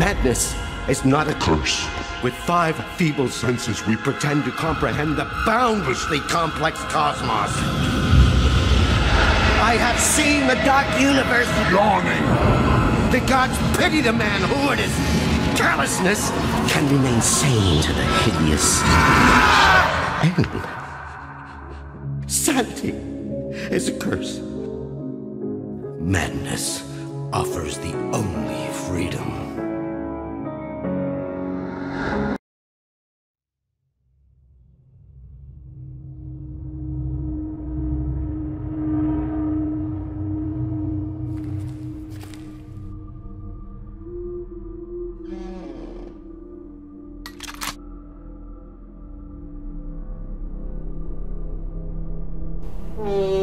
Madness is not a Curse. With five feeble senses, we pretend to comprehend the boundlessly complex cosmos. I have seen the dark universe. Yawning. The gods pity the man who in his callousness can remain sane to the hideous end. Sanity is a curse. Madness offers the only freedom. You